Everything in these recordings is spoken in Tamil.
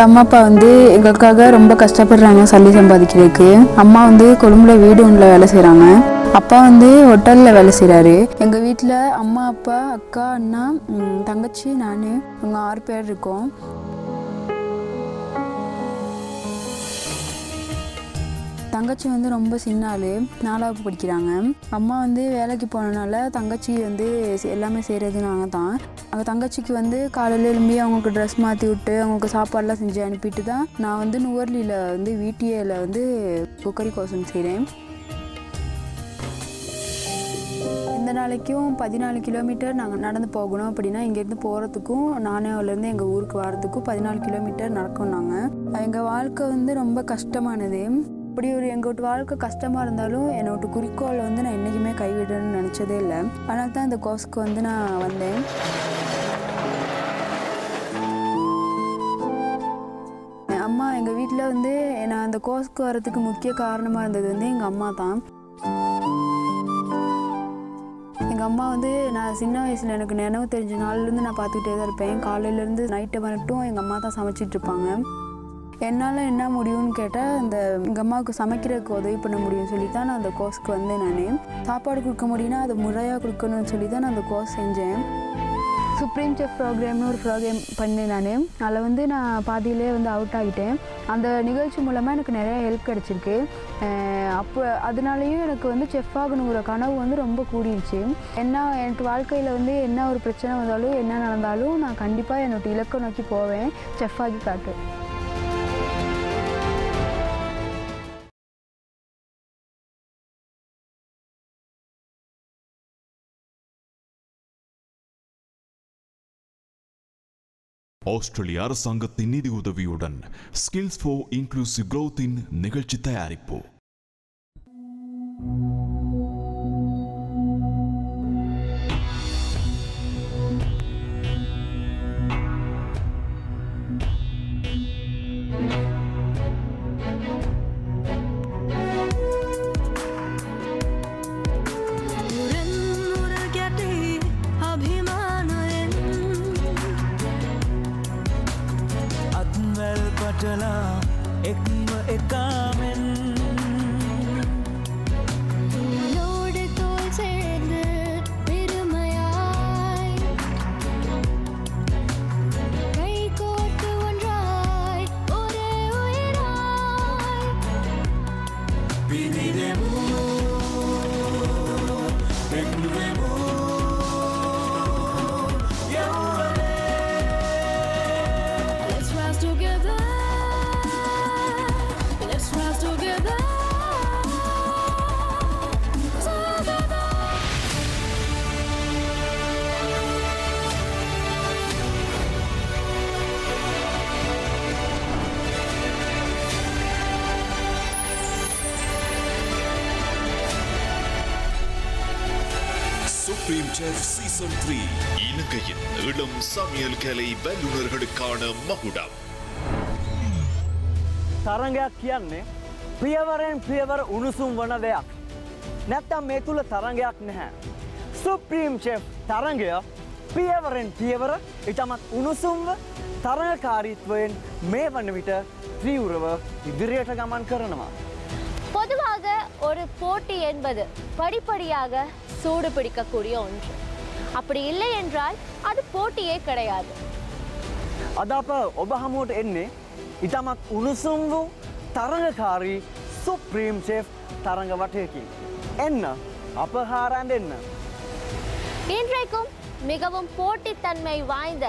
எங்கள் அம்மா அப்பா வந்து எங்களுக்காக ரொம்ப கஷ்டப்படுறாங்க சல்லி சம்பாதிக்கிறதுக்கு. அம்மா வந்து கொழும்புல வீடு ஒன்றில் வேலை செய்கிறாங்க அப்பா வந்து ஹோட்டலில் வேலை செய்கிறாரு எங்கள் வீட்டில் அம்மா அப்பா அக்கா அண்ணா தங்கச்சி நான் இவங்க ஆறு பேர் இருக்கோம். தங்கச்சி வந்து ரொம்ப சின்ன ஆள். நாலாவது படிக்கிறாங்க. அம்மா வந்து வேலைக்கு போனனால தங்கச்சி வந்து எல்லாமே செய்கிறது நாங்கள் தான் அங்கே தங்கச்சிக்கு வந்து காலையில் எழும்பி அவங்களுக்கு ட்ரெஸ் மாற்றி விட்டு அவங்களுக்கு சாப்பாடெலாம் செஞ்சு அனுப்பிட்டு தான் நான் வந்து நுவர்லியில் வந்து வீட்டியில் வந்து குக்கரி கோசம் செய்கிறேன் இந்த நாளைக்கும் பதினாலு கிலோமீட்டர் நாங்கள் நடந்து போகணும் அப்படின்னா இங்கேருந்து போகிறதுக்கும் நானேவிலேருந்து எங்கள் ஊருக்கு வர்றதுக்கும் பதினாலு கிலோமீட்டர் நடக்கும் நாங்கள் எங்கள் வாழ்க்கை வந்து ரொம்ப கஷ்டமானது. அப்படி ஒரு எங்கள் வாழ்க்கை கஷ்டமாக இருந்தாலும் என்னோட குறிக்கோளை வந்து நான் என்றைக்குமே கைவிடணும்னு நினச்சதே இல்லை. ஆனால் தான் இந்த கோர்ஸ்க்கு வந்து நான் வந்தேன். என் அம்மா எங்கள் வீட்டில் வந்து நான் அந்த கோர்ஸ்க்கு வரதுக்கு முக்கிய காரணமாக இருந்தது வந்து எங்கள் அம்மா தான். எங்கள் அம்மா வந்து நான் சின்ன வயசில் எனக்கு நினைவு தெரிஞ்ச நாள்லேருந்து நான் பார்த்துக்கிட்டே தான் இருப்பேன். காலையிலேருந்து நைட்டு வரட்டும் எங்கள் அம்மா தான் சமைச்சிட்டு இருப்பாங்க. என்னால் என்ன முடியும்னு கேட்டால் அந்த எங்கள் அம்மாவுக்கு சமைக்கிறதுக்கு உதவி பண்ண முடியும்னு சொல்லி தான் நான் அந்த கோர்ஸ்க்கு வந்தேன் நான். சாப்பாடு கொடுக்க முடியும்னா அது முறையாக கொடுக்கணும்னு சொல்லி தான் நான் அந்த கோர்ஸ் செஞ்சேன். சுப்ரீம் செஃப் ப்ரோக்ராம்னு ஒரு ப்ரோக்ராம் பண்ணேன் நான். அதில் வந்து நான் பாதியிலே வந்து அவுட் ஆகிட்டேன். அந்த நிகழ்ச்சி மூலமாக எனக்கு நிறைய ஹெல்ப் கிடச்சிருக்கு. அப்போ அதனாலேயும் எனக்கு வந்து செஃப் ஆகணுங்கிற கனவு வந்து ரொம்ப கூடிருச்சு. என்ன எனக்கு வாழ்க்கையில் வந்து என்ன ஒரு பிரச்சனை வந்தாலும் என்ன நடந்தாலும் நான் கண்டிப்பாக என்னோடய இலக்கை நோக்கி போவேன். செஃப் ஆகி காட்டு. ஆஸ்திரேலிய அரசாங்கத்தின் நிதி உதவியுடன் ஸ்கில்ஸ் ஃபார் இன்க்ளூசிவ் growth-இன் நிகழ்ச்சி தயாரிப்பு. சுப்ரீம் செஃப் சீசன் த்ரீ இலங்கையின் இளம் சமையல் கலை வல்லுநர்களுக்கான மகுடம் තරගයක් කියන්නේ පියවරෙන් පියවර උණුසුම් වන දෙයක්. නැත්තම් මේ තුළ තරගයක් නැහැ. සුප්‍රීම් චෙෆ් තරගය පියවරෙන් පියවර ඉටමත් උණුසුම්ව තරගකාරීත්වයෙන් මේ වන විට ත්‍රීවරව ඉදිරියට ගමන් කරනවා. பொதுவாக ஒரு போட்டி என்பது படிப்படியாக சூடு பிடிக்கக்கூடிய ஒன்று அப்படி இல்லை என்றால் அது போட்டியே கிடையாது අද අප ඔබ හමුවට එන්නේ ඉටමත් උණුසුම් වූ තරගකාරී සුප්‍රීම් චෙෆ් තරඟ වටයකින්. එන්න අප හාරන් දෙන්න. இன்றைக்கும் மிகவும் போட்டித்தன்மை வாய்ந்த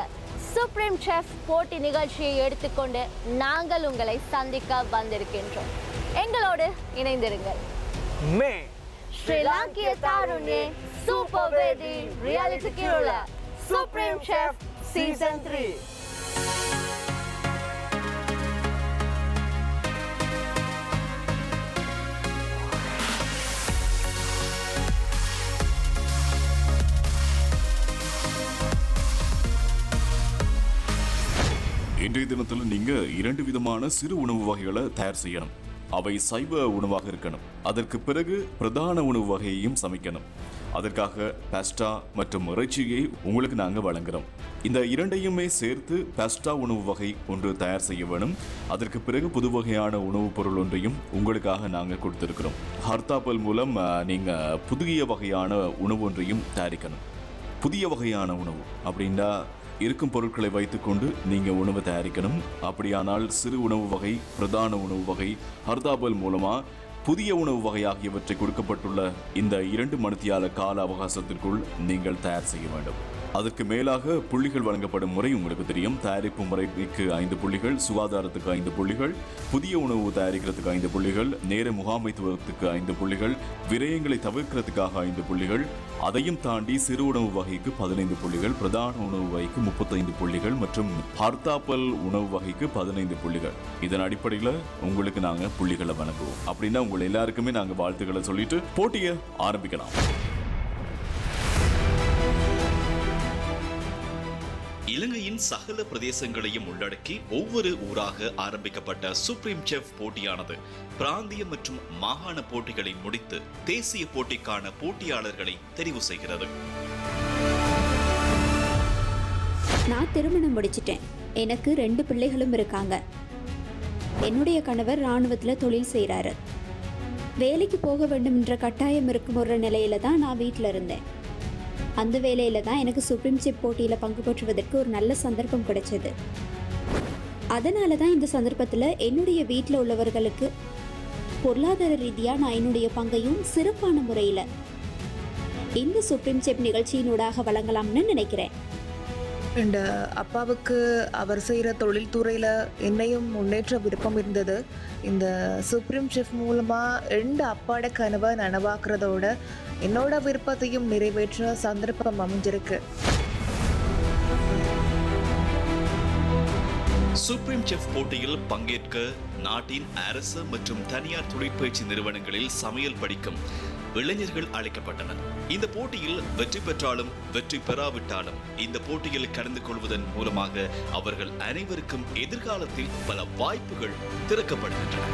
சுப்ரீம் செஃப் போட்டி நிகழ்ச்சியை எடுத்துக்கொண்டு நாங்கள் உங்களை சந்திக்க வந்திருக்கின்றோம் எங்களோடு இணைந்திருங்கள் මේ ஸ்ரீலங்கிய தாருண்யே சூப்பர் வேதி ரியாலிட்டி கீழ சுப்ரீம் செஃப் சீசன் த்ரீ இன்றைய தினத்தில் நீங்க இரண்டு விதமான சிறு உணவு வகைகளை தயார் செய்யணும். அவை சைவ உணவாக இருக்கணும். அதற்கு பிறகு பிரதான உணவு வகையையும் சமைக்கணும். அதற்காக பாஸ்டா மற்றும் இறைச்சியை உங்களுக்கு நாங்கள் வழங்குறோம். இந்த இரண்டையுமே சேர்த்து பாஸ்டா உணவு வகை ஒன்று தயார் செய்ய வேணும். அதற்கு பிறகு புது வகையான உணவுப் பொருள் ஒன்றையும் உங்களுக்காக நாங்கள் கொடுத்துருக்கிறோம். ஹர்தாப்பல் மூலம் நீங்கள் புதிய வகையான உணவு ஒன்றையும் தயாரிக்கணும். புதிய வகையான உணவு அப்படின்னா இருக்கும் பொருட்களை வைத்துக்கொண்டு நீங்கள் உணவு தயாரிக்கணும். அப்படியானால் சிறு உணவு வகை பிரதான உணவு வகை ஹர்தாபல் மூலமா புதிய உணவு வகை ஆகியவற்றை கொடுக்கப்பட்டுள்ள இந்த இரண்டு மணித்தியால கால அவகாசத்திற்குள் நீங்கள் தயார் செய்ய வேண்டும். அதற்கு மேலாக புள்ளிகள் வழங்கப்படும் முறை உங்களுக்கு தெரியும். தயாரிப்பு முறைக்கு ஐந்து புள்ளிகள் சுகாதாரத்துக்கு ஐந்து புள்ளிகள் புதிய உணவு தயாரிக்கிறதுக்கு ஐந்து புள்ளிகள் நேர முகாமைத்துவத்துக்கு ஐந்து புள்ளிகள் விரயங்களை தவிர்க்கிறதுக்காக ஐந்து புள்ளிகள் அதையும் தாண்டி சிறு உணவு வகைக்கு பதினைந்து புள்ளிகள் பிரதான உணவு வகைக்கு முப்பத்தைந்து புள்ளிகள் மற்றும் ஹர்தாப்பல் உணவு வகைக்கு பதினைந்து புள்ளிகள். இதன் அடிப்படையில் உங்களுக்கு நாங்கள் புள்ளிகளை வழங்குவோம். அப்படின்னா உங்கள் எல்லாருக்குமே நாங்கள் வாழ்த்துக்களை சொல்லிட்டு போட்டியை ஆரம்பிக்கலாம். இலங்கையின் சகல பிரதேசங்களையும் உள்ளடக்கி ஒவ்வொரு ஊராக ஆரம்பிக்கப்பட்ட சுப்ரீம் செஃப் போட்டியானது பிராந்திய மற்றும் மாகாண போட்டிகளை முடித்து தேசிய போட்டிக்கான போட்டியாளர்களை தெரிவு செய்கிறது. நான் திருமணம் முடிச்சிட்டேன். எனக்கு ரெண்டு பிள்ளைகளும் இருக்காங்க. என்னுடைய கணவர் ராணுவத்தில் தொழில் செய்கிறாரு வேலைக்கு போக வேண்டும் என்ற கட்டாயம் இருக்கும் ஒரு நிலையில தான் நான் வீட்டில் இருந்தேன். அந்த வேலையில் தான் எனக்கு சுப்ரீம் சிப் போட்டியில் பங்கு பெற்றுவதற்கு ஒரு நல்ல சந்தர்ப்பம் கிடைச்சது. அதனால தான் இந்த சந்தர்ப்பத்தில் என்னுடைய வீட்டில் உள்ளவர்களுக்கு பொருளாதார ரீதியாக நான் என்னுடைய பங்கையும் சிறப்பான முறையில் இந்த சுப்ரீம் செப் நிகழ்ச்சியினூடாக வழங்கலாம்னு நினைக்கிறேன். அண்ட் அப்பாவுக்கு அவர் செய்கிற தொழில்துறையில் என்னையும் முன்னேற்ற விருப்பம் இருந்தது. இந்த சுப்ரீம் செஃப் மூலமாக ரெண்டு அப்பாட கனவை நனவாக்குறதோட என்னோட விருப்பத்தையும் நிறைவேற்ற சந்தர்ப்பம் அமைஞ்சிருக்கு. சுப்ரீம் செஃப் போட்டியில் பங்கேற்க நாட்டின் அரசு மற்றும் தனியார் தொழிற்பயிற்சி நிறுவனங்களில் சமையல் படிக்கும் இளைஞர்கள் அழைக்கப்பட்டனர். இந்த போட்டியில் வெற்றி பெற்றாலும் வெற்றி பெறாவிட்டாலும் இந்த போட்டியில் கலந்து கொள்வதன் மூலமாக அவர்கள் அனைவருக்கும் எதிர்காலத்தில் பல வாய்ப்புகள் திறக்கப்படுகின்றன.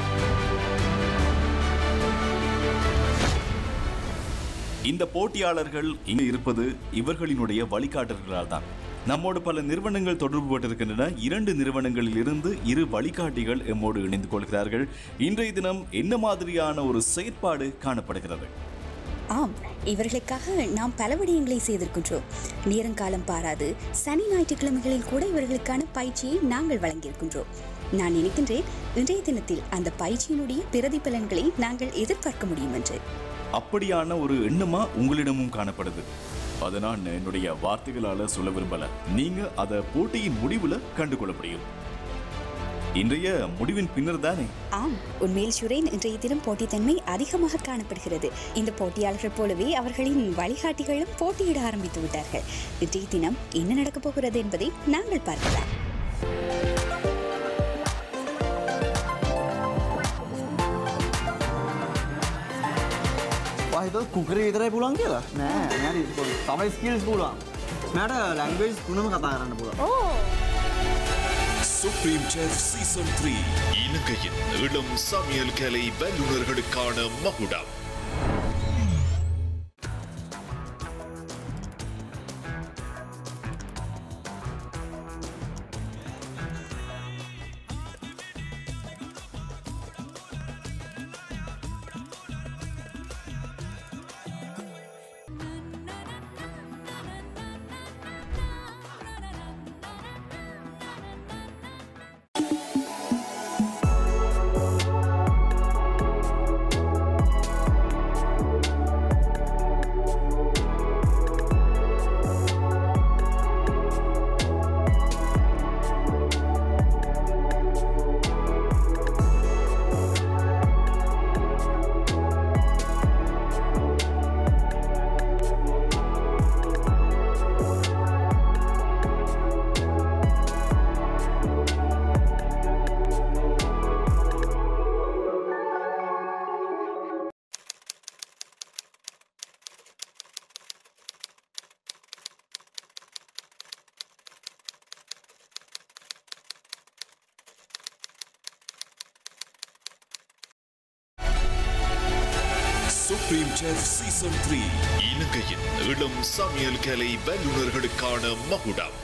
இந்த போட்டியாளர்கள் இங்கு இருப்பது இவர்களினுடைய வழிகாட்டல்களால் தான் நம்மோடு பல நிறுவனங்கள் தொடர்பு பட்டிருக்கின்றன இரண்டு நிறுவனங்களில் இருந்து இரு வழிகாட்டிகள் எம்மோடு இணைந்து கொள்கிறார்கள். இன்றைய தினம் என்ன மாதிரியான ஒரு செயற்பாடு காணப்படுகிறது? ஆம் இவர்களுக்காக நாம் பல விடயங்களை செய்திருக்கின்றோம். நேரங்காலம் பாராது சனி ஞாயிற்றுக்கிழமைகளில் கூட இவர்களுக்கான பயிற்சியை நாங்கள் வழங்கியிருக்கின்றோம். நான் நினைக்கின்றேன் இன்றைய தினத்தில் அந்த பயிற்சியினுடைய பிரதிபலன்களை நாங்கள் எதிர்பார்க்க முடியும் என்று. அப்படியான ஒரு எண்ணமா உங்களிடமும் காணப்படுது. அதை நான் என்னுடைய வார்த்தைகளால சொல்ல விரும்பல. நீங்க அதை போட்டியின் முடிவுல கண்டுகொள்ள முடியும் இன்றைய முடிவின் பின்னர் தானே? ஆம் உண்மையில் சுரேன் இன்றைய தினம் போட்டித்தன்மை அதிகமாக காணப்படுகிறது. இந்த போட்டியாளர்கள் போலவே அவர்களின் வழிகாட்டிகளும் போட்டியிட ஆரம்பித்து விட்டார்கள். இன்றைய தினம் என்ன நடக்கப் போகிறது என்பதை நாங்கள் பார்க்கலாம். වහිත කුකර විතරයි පුලන් කියලා නෑ නැ තමයි ස්කිල්ස් පුලන් මට ලැංගවේස් තුනම කතා කරන්න පුළ சுப்ரீம் செஃப் சீசன் த்ரீ இலங்கையின் இளம் சமையல் கலை வல்லுநர்களுக்கான மகுடம் செஃப் சீசன் த்ரீ இலங்கையின் இளம் சமையல் கலை வல்லுநர்களுக்கான மகுடம்.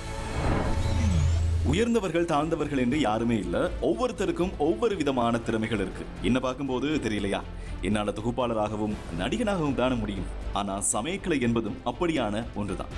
உயர்ந்தவர்கள் தாழ்ந்தவர்கள் என்று யாருமே இல்ல. ஒவ்வொருத்தருக்கும் ஒவ்வொரு விதமான திறமைகள் இருக்கு. என்ன பார்க்கும்போது தெரியலையா? என்னால தொகுப்பாளராகவும் நடிகனாகவும் தானே முடியும். ஆனா சமையக்கலை என்பதும் அப்படியான ஒன்றுதான்.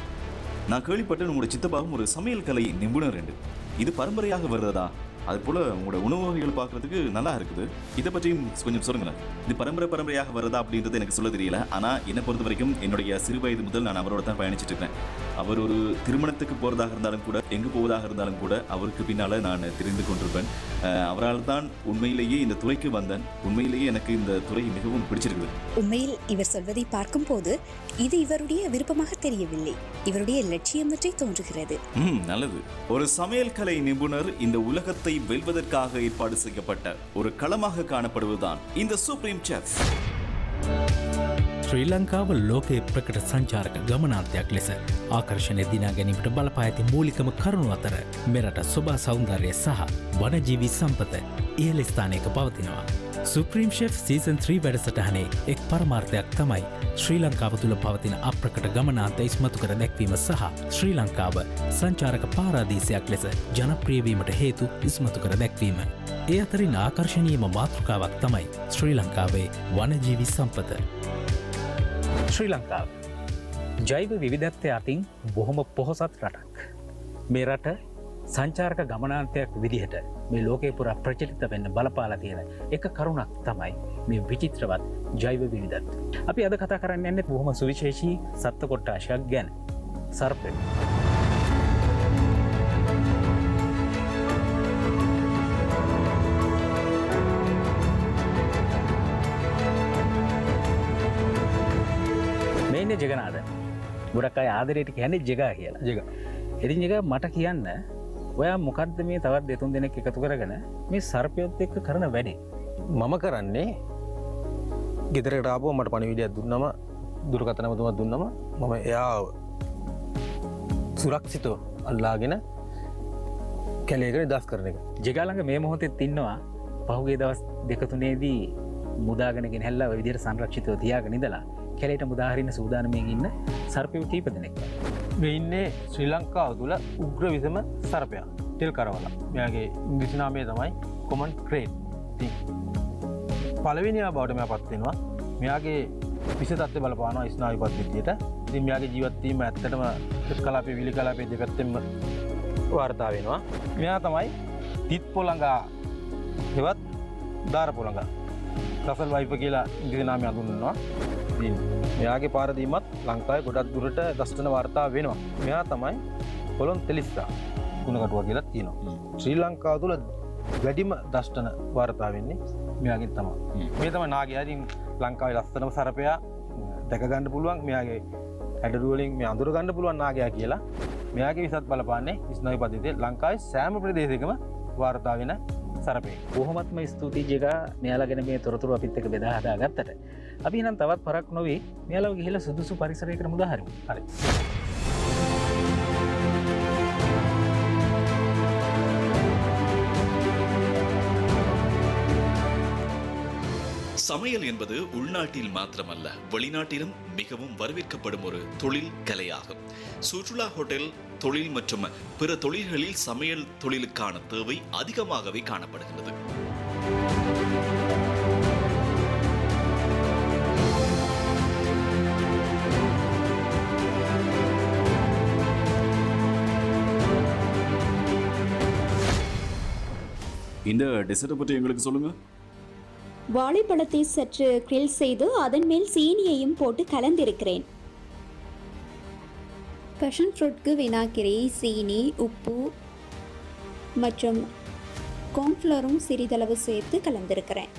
நான் கேள்விப்பட்டேன் உங்களோட சித்தப்பாவும் ஒரு சமையல் கலை நிபுணர் என்று இது பரம்பரையாக வருதா? அது போல உங்களோட உணவு வகைகள் பார்க்கறதுக்கு நல்லா இருக்குது. இதை பற்றியும் கொஞ்சம் சொல்லுங்களேன். இது பரம்பரை பரம்பரையாக வருதா அப்படின்றது எனக்கு சொல்ல தெரியல. ஆனா என்னை பொறுத்த வரைக்கும் என்னுடைய சிறு வயது முதல் நான் அவரோட தான் பயணிச்சிட்டு இருக்கேன். அவர் ஒரு திருமணத்துக்கு போறதாக இருந்தாலும் கூட எங்கு போவதாக இருந்தாலும் கூட அவருக்கு பின்னால நான் தெரிந்து கொண்டிருப்பேன். அவரால் தான் உண்மையிலேயே இந்த துறைக்கு வந்தேன். உண்மையிலேயே எனக்கு இந்த துறை மிகவும் பிடிச்சிருக்குது. உண்மையில் இவர் சொல்வதை பார்க்கும்போது இது இவருடைய விருப்பமாக தெரியவில்லை. இவருடைய லட்சியம் பற்றி தோன்றுகிறது. ம் நல்லது. ஒரு சமையல் கலை நிபுணர் இந்த உலகத்தை வெல்வதற்காக ஏற்பாடு செய்யப்பட்ட ஒரு களமாக காணப்படுவதுதான் இந்த சுப்ரீம் செஃப் ශ්‍රී ලංකාව ලෝකයේ ප්‍රකට සංචාරක ගමනාන්තයක් ලෙස ආකර්ශණය දිනා ගැනීමට බලපා ඇති මූලිකම කරුණු අතර මෙරට ස්වභා සෞන්දර්ය සහ වනජීවී සම්පත ඉහල ස්ථානයක පවතිනවා. සුප්‍රීම් ෂෙෆ් සීසන් 3 වැඩසටහනේ එක් පරමාර්ථයක් තමයි ශ්‍රී ලංකාව තුළ පවතින අප්‍රකට ගමනාන්ත ඉස්මතු කර දැක්වීම සහ ශ්‍රී ලංකාව සංචාරක පාරාදීසයක් ලෙස ජනප්‍රියවීමට හේතු ඉස්මතු කර දැක්වීම. ඒ අතරින් ආකර්ශණීයම මාතෘකාවක් තමයි ශ්‍රී ලංකාවේ වනජීවි සම්පත. ශ්‍රී ලංකාව ජෛව විවිධත්වය අතින් බොහොම පොහොසත් රටක්. මේ රට සංචාර්ක ගමනාන්තයක් විදිහට මේ ලෝකේ පුර ප්‍රචලිත වෙන්න බලපාලා තියෙන එක කරුණක් තමයි මේ විචිත්‍රවත් ජෛව විවිධත්. අපි අද කතා කරන්න එන්නෙත් බොහොම සුවිශේෂී සත්ත කොට්ටාශයක් ගැන සර්පය. මේන්න ජගනාද ගොඩක් අයි ආදරයට කියන්නේ ජගා කියලා ජග එතින් එක මට කියන්න ඔයා මොකක්ද මේ තවත් දෙතුන් දෙනෙක් එකතු කරගෙන මේ සර්පයොත් එක්ක කරන වැඩේ? මම කරන්නේ ගෙදරට ආපුව මට පණිවිඩයක් දුන්නම දුරකතනමතුම දුන්නම මම එයා සුරක්ෂිතව අල්ලාගෙන කැලේකට දස් කරන එක. ජගාලඟ මේ මොහොතෙත් ඉන්නවා පහුගේ දවස් දෙකතුනේදී මුදාගෙනගෙන හැල්ලා විදිර සංරක්ෂිතව තියාග නිදලා කැලේට මුදාහරින්න සූදානමයෙන් ඉන්න සර්පය කීප දෙනෙක් වෙඉන්නේ ශ්‍රී ලංකාව තුළ උග්‍ර විසම සරපයා. තෙල් කරවලා. මෙයාගේ ඉංග්‍රිසිනාමය තමයි කොමන් ක්‍රේට් පලවිනියා බවටම පත්වෙනවා මෙයාගේ විස තත්ව බලපාන ස්නාවි පත්විතියට ඉතින් මෙයාගේ ජීවත්වීම ඇත්තටම කලාපේ විලි කලාපේ දෙපැත්තෙම වාර්තා වෙනවා. මෙයා තමයි තිත් පොළඟා හෙවත් ධාර පොළඟ. රසල් වයිප කියලා ඉංග්‍රනාමය අඳුන්නවා මෙයාගේ පාරදීමත් ලංකායි ගොඩක් දුරට දස්ටන වාර්තා වෙනවා. මෙයා තමයි පොළොන් තෙලිස්සා ගුණකටුව කියලත් තියෙනවා ශ්‍රී ලංකාව තුළ වැඩිම දෂ්ටන වාර්තා වෙන්නේ මෙයාගෙන් තම මේ තම නාගයාරින් ලංකාවේ ලස්සනම සරපයා දැකගණඩ පුළුවන් මෙයාගේ හැඩරුවලින් මේ අඳුර ගණඩ පුළුවන් නාගයා කියලා. මෙයාගේ විසත් බලපාන්නේ ස්නයි පදිතේ ලංකායි සෑම ප්‍රදේශකම වාර්තා වෙන සරපේ. බොහොමත්ම ස්තුතියි ජගා. මෙයාලගෙන මේ තොරතුරු අපිත්තක බෙදාහදා ගත්තට අපි නම් තවත් පරක් නොවේ මෙයාලව ගිහිල සුදුසු පරිසරයකට මුදහරි හරි. சமையல் என்பது உள்நாட்டில் மாத்திரமல்ல வெளிநாட்டிலும் மிகவும் வரவேற்கப்படும் ஒரு தொழில் கலையாகும். சுற்றுலா ஹோட்டல் தொழில் மற்றும் பிற தொழில்களில் சமையல் தொழிலுக்கான தேவை அதிகமாகவே காணப்படுகிறது இந்த டெசர்ட்டை பற்றி எங்களுக்கு சொல்லுங்க. வாழைப்பழத்தை சற்று கிரில் செய்து அதன் மேல் சீனியையும் போட்டு கலந்திருக்கிறேன். பஷன் ஃப்ரூட்க்கு வினாக்கிரி சீனி உப்பு மற்றும் கார்ன்ஃப்ளவரும் சிறிதளவு சேர்த்து கலந்திருக்கிறேன்.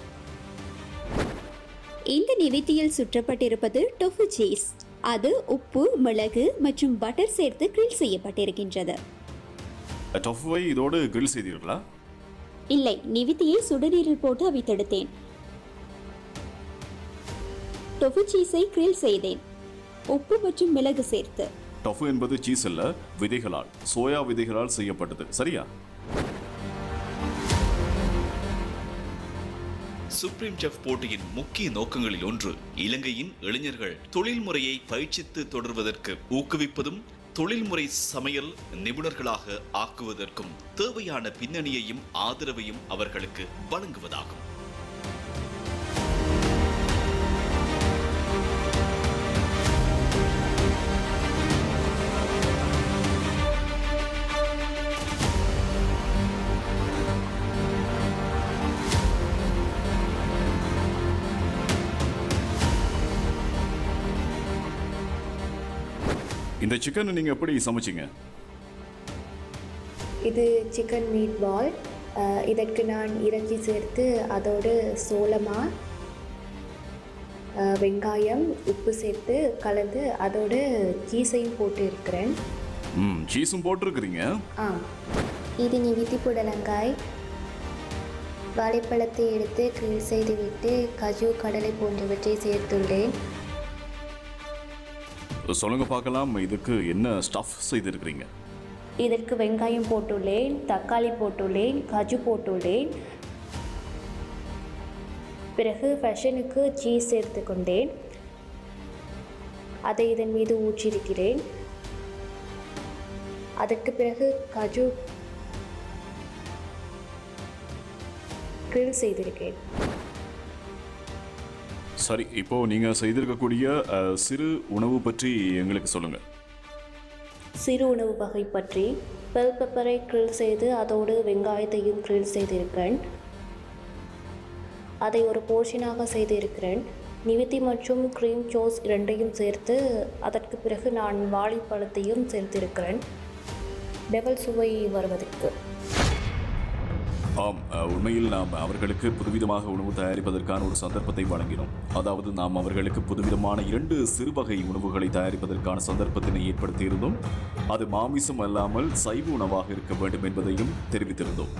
இந்த நிவித்தியில் சுற்றப்பட்டிருப்பது டொஃபு சீஸ் அது உப்பு மிளகு மற்றும் பட்டர் சேர்த்து கிரில் செய்யப்பட்டிருக்கின்றது. டஃப்வை இதோடு கிரில் செய்தீர்களா? இல்லை நிவித்தியை சுடுநீரில் போட்டு அவித்தெடுத்தேன். டொஃபு சீஸை கிரில் செய்தேன். உப்பு மற்றும் மிளகு சேர்த்து. டஃபு என்பது சீஸ் அல்ல விதைகளால் சோயா விதைகளால் செய்யப்பட்டது. சரியா? சுப்ரீம் செஃப் போட்டியின் முக்கிய நோக்கங்களில் ஒன்று இலங்கையின் இளைஞர்கள் தொழில்முறையை பயிற்சித்து தொடர்வதற்கு ஊக்குவிப்பதும் தொழில்முறை சமையல் நிபுணர்களாக ஆக்குவதற்கும் தேவையான பின்னணியையும் ஆதரவையும் அவர்களுக்கு வழங்குவதாகும். இந்த சிக்கனை நீங்க எப்படி சமைச்சீங்க? இது சிக்கன் மீட் பால் இதற்கு நான் இறைச்சி சேர்த்து அதோடு சோளமா வெங்காயம் உப்பு சேர்த்து கலந்து அதோடு சீஸையும் போட்டு இருக்கிறேன் ம் சீஸும் போட்டிருக்கிறீங்க? ஆ. இது நிவித்தி புடலங்காய் வாழைப்பழத்தை எடுத்து கிரில் செய்துவிட்டு கஜு கடலை போன்றவற்றை சேர்த்துள்ளேன். சொல்லுங்க பார்க்கலாம். இதுக்கு என்ன ஸ்டஃப் செய்திருக்கிறீங்க? இதற்கு வெங்காயம் போட்டுள்ளேன் தக்காளி போட்டுள்ளேன் கஜு போட்டுள்ளேன். பிறகு ஃபேஷனுக்கு சீஸ் சேர்த்து கொண்டேன். அதை இதன் மீது ஊற்றியிருக்கிறேன். அதற்கு பிறகு கஜு கிரில் செய்திருக்கேன். சரி இப்போ நீங்க செய்திருக்கக்கூடிய சிறு உணவு பற்றி எங்களுக்கு சொல்லுங்க. சிறு உணவு வகை பற்றி பெல் பெப்பரை கிரில் செய்து அதோடு வெங்காயத்தையும் கிரில் செய்திருக்கிறேன். அதை ஒரு போர்ஷனாக செய்திருக்கிறேன். நிவித்தி மற்றும் க்ரீம் சோஸ் இரண்டையும் சேர்த்து அதற்கு பிறகு நான் வாழைப்பழத்தையும் சேர்த்திருக்கிறேன். டெவல் சுவை வருவதற்கு. ஆம் உண்மையில் நாம் அவர்களுக்கு புதுவிதமாக உணவு தயாரிப்பதற்கான ஒரு சந்தர்ப்பத்தை வழங்கினோம். அதாவது நாம் அவர்களுக்கு புதுவிதமான இரண்டு சிறுவகை உணவுகளை தயாரிப்பதற்கான சந்தர்ப்பத்தினை ஏற்படுத்தியிருந்தோம். அது மாமிசம் அல்லாமல் சைவ உணவாக இருக்க வேண்டும் என்பதையும் தெரிவித்திருந்தோம்.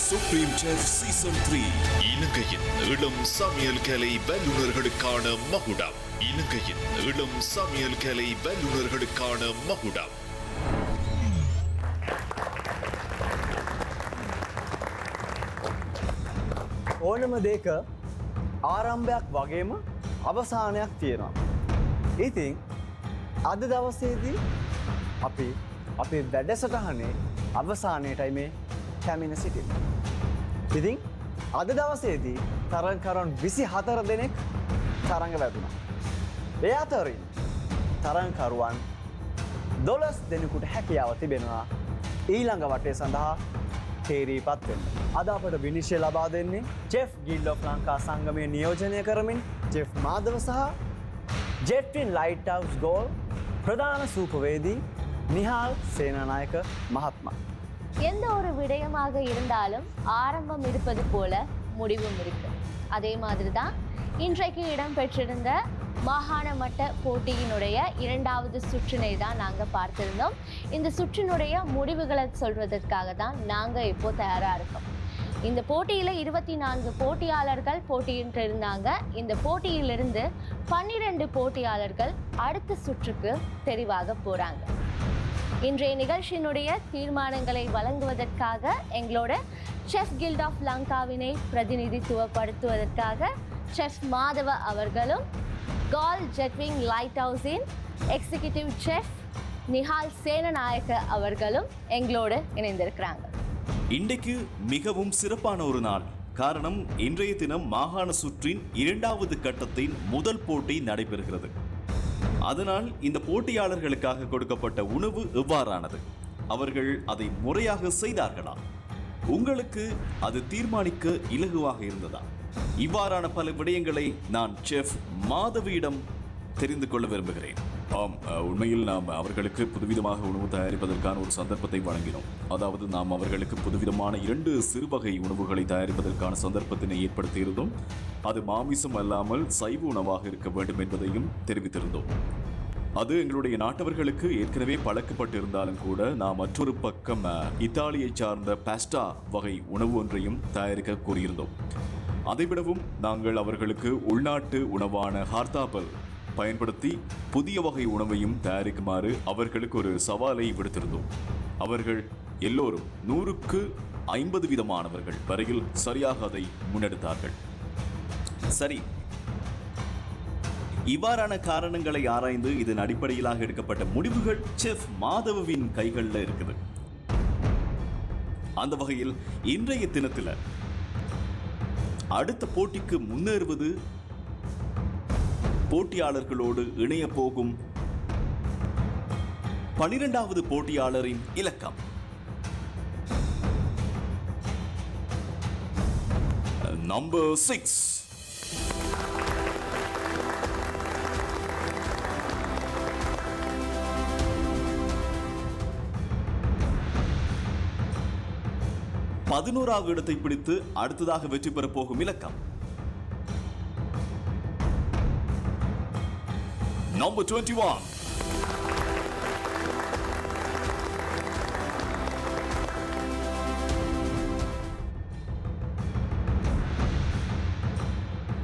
சுப்ரீம் செஃப் சீசன் த்ரீ இலங்கையின் இளம் சமையல் கலை வல்லுநர்களுக்கான மகுடம். இலங்கையின் இளம் சமையல் கலை வல்லுநர்களுக்கான மகுடம். ඕනම දෙක ආරම්භයක් වගේම අවසානයක් තියෙනවා. ඉතින් අද දවසේදී අපි අපේ වැඩසටහනේ අවසානයටයි මේ කැමින සිටින්. ඉතින් අද දවසේදී තරංකරන් විසි හතර දෙනෙක් තරඟ වැදුණ. ඒ අතරින් තරංකරුවන් දොලස් දෙනෙකුට හැකියාව තිබෙනවා ඊළඟ වටේ සඳහා තේරී පත්වෙන්න. අද අපට විනිශ්්‍ය ලබා දෙන්නේ ජෙෆ් ගිල්ලොක් ලංකා සංගමය නියෝජනය කරමින් ජෙෆ් මාදව සහ ජෙට්ටින් ලයිට්වස් ගෝල් ප්‍රධාන සූපවේදී නිහාල් සේනනායක மகாத்மா எந்த ஒரு விடயமாக இருந்தாலும் ஆரம்பம் இருப்பது போல முடிவும் இருக்கு அதே மாதிரி தான் இன்றைக்கு இடம்பெற்றிருந்த மாகாண மட்ட போட்டியினுடைய இரண்டாவது சுற்றினை தான் நாங்கள் பார்த்திருந்தோம். இந்த சுற்றினுடைய முடிவுகளை சொல்வதற்காக தான் நாங்கள் இப்போ தயாராக இருக்கோம். இந்த போட்டியில் இருபத்தி நான்கு போட்டியாளர்கள் போட்டியிட்டு இருந்தாங்க இந்த போட்டியிலிருந்து பன்னிரண்டு போட்டியாளர்கள் அடுத்த சுற்றுக்கு தெரிவாக போகிறாங்க இன்றைய நிகழ்ச்சியினுடைய தீர்மானங்களை வழங்குவதற்காக எங்களோட செஃப் கில்ட் ஆஃப் லங்காவினை பிரதிநிதித்துவப்படுத்துவதற்காக செஃப் மாதவ அவர்களும் கால் ஜெட்விங் லைட் ஹவுஸின் எக்ஸிகியூட்டிவ் செஃப் நிஹால் சேனநாயக்க அவர்களும் எங்களோடு இணைந்திருக்கிறாங்க. இன்றைக்கு மிகவும் சிறப்பான ஒரு நாள். காரணம் இன்றைய தினம் மாகாண சுற்றின் இரண்டாவது கட்டத்தின் முதல் போட்டி நடைபெறுகிறது. அதனால் இந்த போட்டியாளர்களுக்காக கொடுக்கப்பட்ட உணவு எவ்வாறானது? அவர்கள் அதை முறையாக செய்தார்களா? உங்களுக்கு அது தீர்மானிக்க இலகுவாக இருந்ததா? இவ்வாறான பல விடயங்களை நான் செஃப் மாதவியிடம் தெரிந்து கொள்ள விரும்புகிறேன். ஆம் உண்மையில் நாம் அவர்களுக்கு புதுவிதமாக உணவு தயாரிப்பதற்கான ஒரு சந்தர்ப்பத்தை வழங்கினோம். அதாவது நாம் அவர்களுக்கு புதுவிதமான இரண்டு சிறுவகை உணவுகளை தயாரிப்பதற்கான சந்தர்ப்பத்தினை ஏற்படுத்தியிருந்தோம். அது மாமிசம் அல்லாமல் சைவ உணவாக இருக்க வேண்டும் என்பதையும் தெரிவித்திருந்தோம். அது எங்களுடைய நாட்டவர்களுக்கு ஏற்கனவே பழக்கப்பட்டிருந்தாலும் கூட நாம் மற்றொரு பக்கம் இத்தாலியை சார்ந்த பாஸ்டா வகை உணவு ஒன்றையும் தயாரிக்க கூறியிருந்தோம் அதைவிடவும் நாங்கள் அவர்களுக்கு உள்நாட்டு உணவான ஹார்தாபல் பயன்படுத்தி புதிய வகை உணவையும் தயாரிக்குமாறு அவர்களுக்கு ஒரு சவாலை விடுத்திருந்தோம். அவர்கள் எல்லோரும் நூறுக்கு ஐம்பது விதமானவர்கள் வரையில் சரியாக அதை முன்னெடுத்தார்கள். சரி. இவ்வாறான காரணங்களை ஆராய்ந்து இதன் அடிப்படையிலாக எடுக்கப்பட்ட முடிவுகள் செஃப் மாதவவின் கைகளில் இருக்குது. அந்த வகையில் இன்றைய தினத்தில் அடுத்த போட்டிக்கு முன்னேறுவது போட்டியாளர்களோடு இணைய போகும் பனிரெண்டாவது போட்டியாளரின் இலக்கம். நம்பர் சிக்ஸ் பதினோராவது இடத்தை பிடித்து அடுத்ததாக வெற்றி பெறப் போகும் இலக்கம். நம்பர் டுவெண்ட்டி ஒன்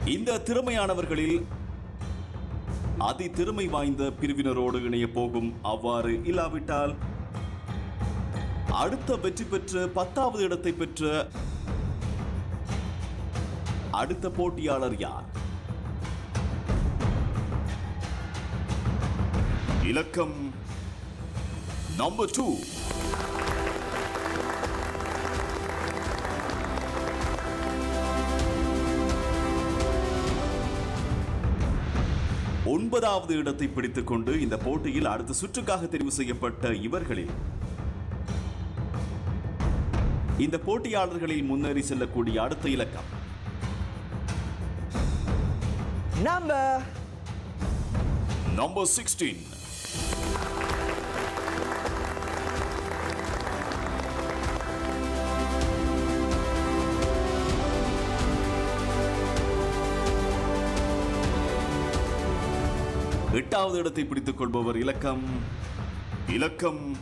இந்த திறமையானவர்களில் அதி திறமை வாய்ந்த பிரிவினரோடு இணைய போகும் அவ்வாறு இல்லாவிட்டால் அடுத்த வெற்றி பெற்ற பத்தாவது இடத்தை பெற்ற அடுத்த போட்டியாளர் யார்? இலக்கம் நம்பர் டூ ஒன்பதாவது இடத்தை பிடித்துக் கொண்டு இந்த போட்டியில் அடுத்த சுற்றுக்காக தெரிவு செய்யப்பட்ட இவர்களில் இந்த போட்டியாளர்களில் முன்னேறி செல்லக்கூடிய அடுத்த இலக்கம். நம்பர் நம்பர் சிக்ஸ்டீன் எட்டாவது இடத்தை பிடித்துக் கொள்பவர் இலக்கம். இலக்கம்.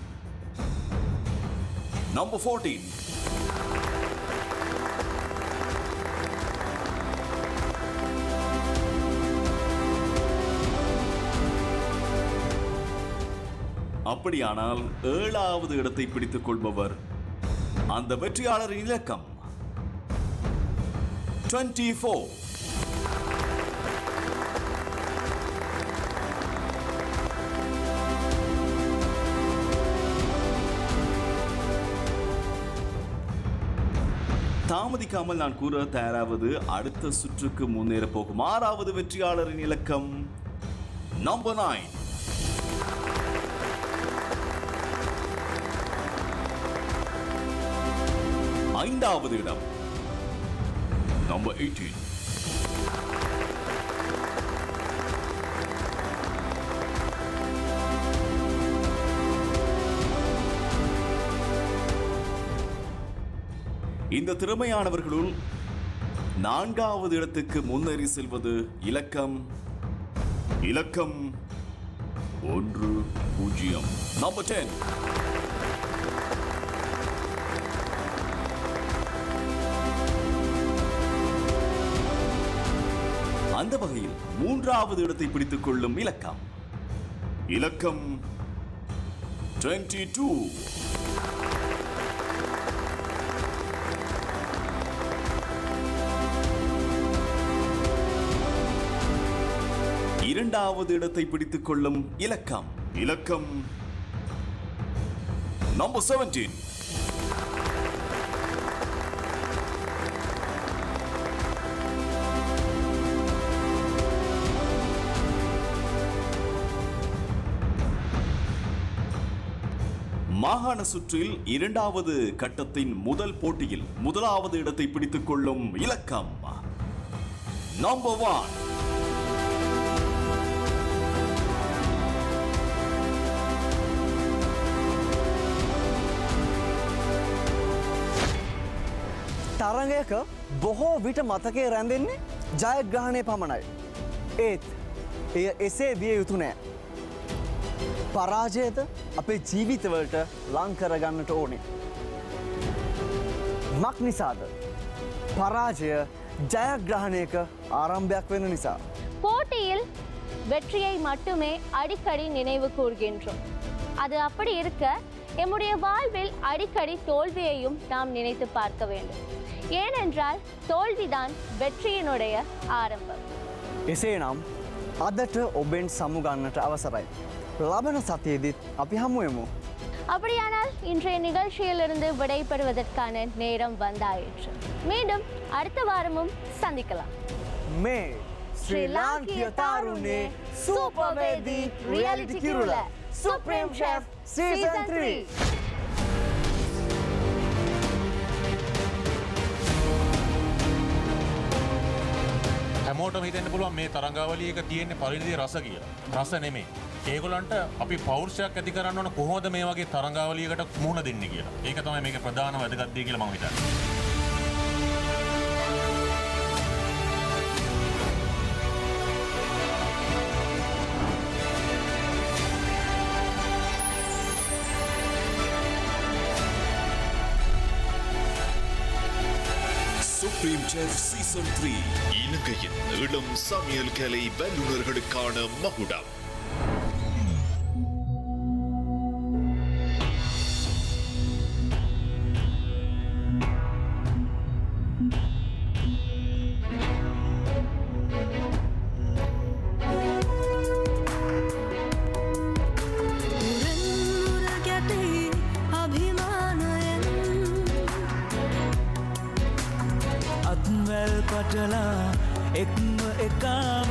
நம்பர் ஃபோர்டீன் அப்படியானால் ஏழாவது இடத்தை பிடித்துக் கொள்பவர் அந்த வெற்றியாளரின் இலக்கம். 24 தாமதிக்காமல் நான் கூற தயாராவது அடுத்த சுற்றுக்கு முன்னேற போகும் ஆறாவது வெற்றியாளரின் இலக்கம். நம்பர் நைன் ஐந்தாவது இடம். நம்பர் எயிட்டீன் இந்த திறமையானவர்களுள் நான்காவது இடத்துக்கு முன்னேறி செல்வது இலக்கம். இலக்கம் ஒன்று பூஜ்ஜியம். நம்பர் டென் அந்த வகையில் மூன்றாவது இடத்தை பிடித்துக் கொள்ளும் இலக்கம். இலக்கம் 22 இரண்டாவது இடத்தை பிடித்துக் கொள்ளும் இலக்கம். இலக்கம் நம்பர் 17 மாகாண சுற்றில் இரண்டாவது கட்டத்தின் முதல் போட்டியில் முதலாவது இடத்தை பிடித்துக் கொள்ளும் இலக்கம் நம்பர் ஒன் තරඟයක බොහෝ විට මතකය රැඳෙන්නේ ජයග්‍රහණය පමණයි. ඒත් එය එසේ විය යුතු නෑ. පරාජයද අපේ ජීවිතවලට ලංකරගන්නට ඕනේ. මක් නිසාද. පරාජය ජයග්‍රහණයක ආරම්භයක් වෙන නිසා. போட்டியில் வெற்றியை மட்டுமே அடிக்கடி நினைவு கூர்கின்றோம் அது அப்படி இருக்க எம்முடைய வாழ்வில் அடிக்கடி தோல்வியையும் நாம் நினைத்து பார்க்க வேண்டும் ஏனென்றால் தோல்விதான் வெற்றியினுடைய ஆரம்பம் එසේනම් අදට ඔබෙන් සමුගන්නට අවසරයි. ලබන සතියේදීත් අපි හමුයමු. அப்படியானால் இன்றைய நிகழ்ச்சியிலிருந்து விடைபெறுவதற்கான நேரம் வந்தாயிற்று மீண்டும் அடுத்த வாரமும் சந்திக்கலாம் මේ ශ්‍රී ලාංකිය තාරුණේ සූපවේදී රියලිටි කිරුල සුප්‍රීම් ෂෙෆ් සීසන් 3 හැමෝටම හිතන්න පුළුවන් මේ තරංගාවලියක තියෙන්නේ පරිනිදි රස කියලා. රස නෙමේ. ඒගොල්ලන්ට අපි පෞරුෂයක් ඇති කරන්න ඕන කොහොමද මේ වගේ තරංගාවලියකට මුහුණ දෙන්නේ කියලා. ඒක තමයි මේක ප්‍රධාන වැදගත් දේ කියලා මම හිතන්නේ. சுப்ரீம் செஃப் சீசன் த்ரீ இலங்கையின் இளம் சமையல் கலை வல்லுநர்களுக்கான மகுடம். එක්ම එකා